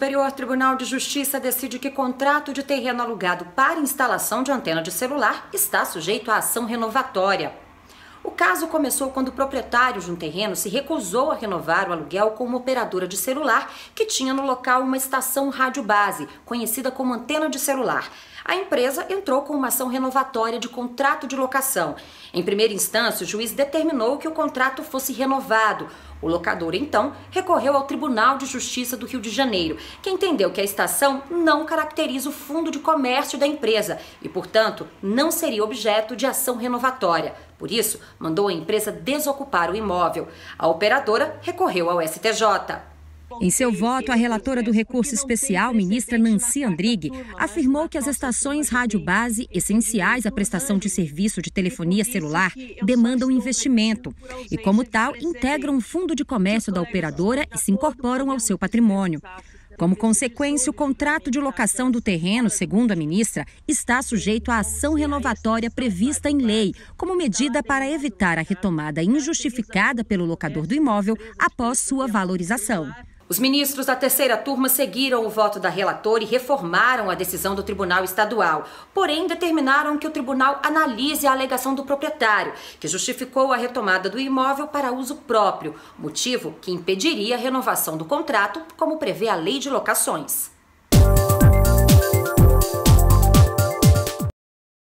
Superior Tribunal de Justiça decide que contrato de terreno alugado para instalação de antena de celular está sujeito à ação renovatória. O caso começou quando o proprietário de um terreno se recusou a renovar o aluguel com uma operadora de celular que tinha no local uma estação rádio base, conhecida como antena de celular. A empresa entrou com uma ação renovatória de contrato de locação. Em primeira instância, o juiz determinou que o contrato fosse renovado. O locador, então, recorreu ao Tribunal de Justiça do Rio de Janeiro, que entendeu que a estação não caracteriza o fundo de comércio da empresa e, portanto, não seria objeto de ação renovatória. Por isso, mandou a empresa desocupar o imóvel. A operadora recorreu ao STJ. Em seu voto, a relatora do recurso especial, ministra Nancy Andrighi, afirmou que as estações rádio base, essenciais à prestação de serviço de telefonia celular, demandam investimento e, como tal, integram o fundo de comércio da operadora e se incorporam ao seu patrimônio. Como consequência, o contrato de locação do terreno, segundo a ministra, está sujeito à ação renovatória prevista em lei, como medida para evitar a retomada injustificada pelo locador do imóvel após sua valorização. Os ministros da terceira turma seguiram o voto da relatora e reformaram a decisão do Tribunal Estadual, porém determinaram que o tribunal analise a alegação do proprietário, que justificou a retomada do imóvel para uso próprio, motivo que impediria a renovação do contrato, como prevê a Lei de Locações.